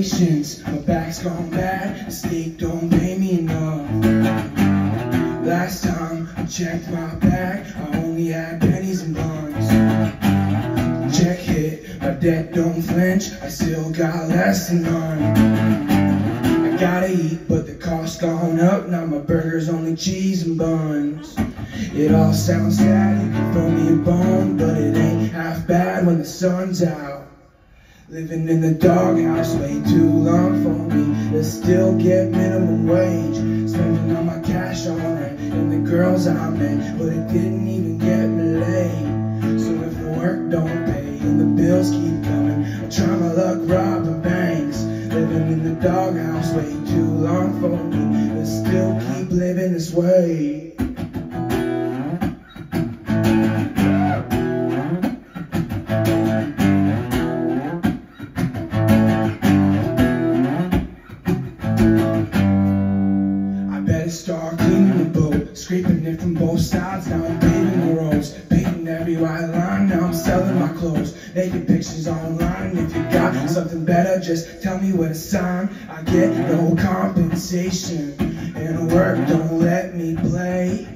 patience. My back's gone bad, the don't pay me enough. Last time I checked my bag, I only had pennies and buns. Check hit, my debt don't flinch, I still got less than none. I gotta eat, but the cost gone up, now my burger's only cheese and buns. It all sounds sad, you can throw me a bone, but it ain't half bad when the sun's out. Living in the doghouse way too long for me to still get minimum wage. Spending all my cash on rent and the girls I met, but it didn't even get me laid. So if the work don't pay and the bills keep coming, I'll try my luck robbing banks. Living in the doghouse way too long for me to still keep living this way. Start cleaning the boat, scraping it from both sides. Now I'm paving the roads, painting every white line. Now I'm selling my clothes, making pictures online. If you got something better, just tell me where to sign. I get no compensation, and work don't let me play.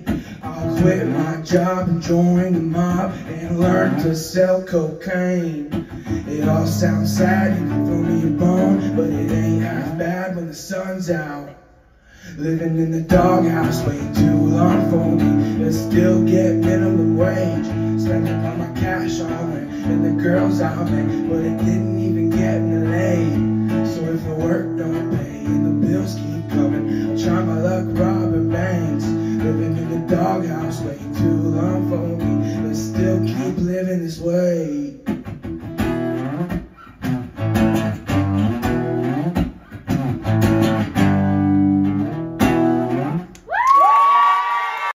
I'll quit my job and join the mob and learn to sell cocaine. It all sounds sad, you can throw me a bone, but it ain't half bad when the sun's out. Living in the doghouse way too long for me to still get minimum wage. Spending all my cash on rent and the girls I met, but it didn't even get me laid. So if the work don't pay and the bills keep coming, I'll try my luck robbing banks. Living in the doghouse way too long for me to still keep living this way.